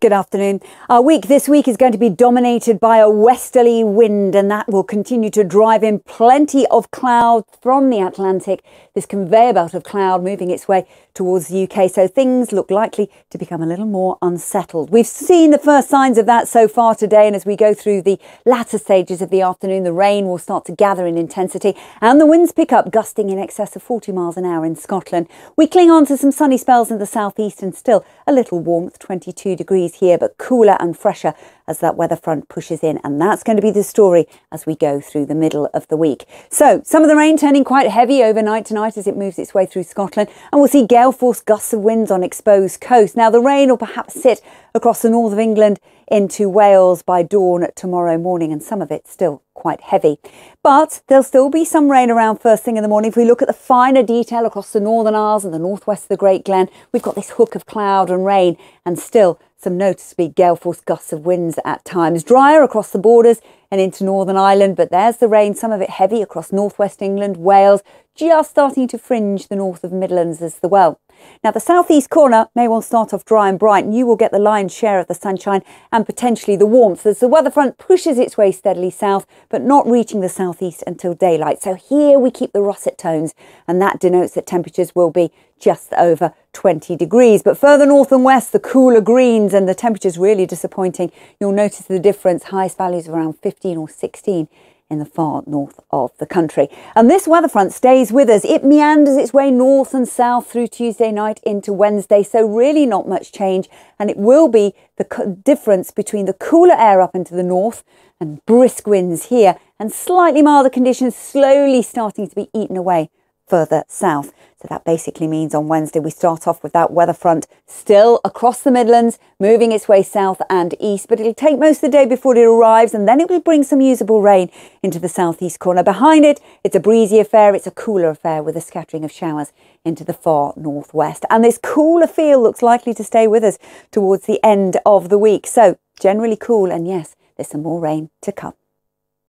Good afternoon. Our week this week is going to be dominated by a westerly wind, and that will continue to drive in plenty of cloud from the Atlantic. This conveyor belt of cloud moving its way towards the UK, so things look likely to become a little more unsettled. We've seen the first signs of that so far today, and as we go through the latter stages of the afternoon, the rain will start to gather in intensity, and the winds pick up, gusting in excess of 40 miles an hour in Scotland. We cling on to some sunny spells in the southeast, and still a little warmth, 22 degrees here, but cooler and fresher as that weather front pushes in. And that's going to be the story as we go through the middle of the week. So some of the rain turning quite heavy overnight tonight as it moves its way through Scotland. And we'll see gale force gusts of winds on exposed coast. Now the rain will perhaps sit across the north of England into Wales by dawn tomorrow morning, and some of it still quite heavy. But there'll still be some rain around first thing in the morning. If we look at the finer detail across the Northern Isles and the northwest of the Great Glen, we've got this hook of cloud and rain, and still some noticeably gale force gusts of winds at times. Drier across the borders and into Northern Ireland, but there's the rain, some of it heavy across northwest England, Wales, just starting to fringe the north of Midlands as well. Now, the southeast corner may well start off dry and bright, and you will get the lion's share of the sunshine and potentially the warmth as the weather front pushes its way steadily south, but not reaching the southeast until daylight. So here we keep the russet tones, and that denotes that temperatures will be just over 20 degrees. But further north and west, the cooler greens and the temperatures really disappointing. You'll notice the difference, highest values around 15 or 16 in the far north of the country. And this weather front stays with us. It meanders its way north and south through Tuesday night into Wednesday, so really not much change. And it will be the difference between the cooler air up into the north and brisk winds here and slightly milder conditions slowly starting to be eaten away further south. So that basically means on Wednesday we start off with that weather front still across the Midlands, moving its way south and east, but it'll take most of the day before it arrives and then it will bring some usable rain into the southeast corner. Behind it, it's a breezy affair, it's a cooler affair with a scattering of showers into the far northwest. And this cooler feel looks likely to stay with us towards the end of the week. So generally cool and yes, there's some more rain to come.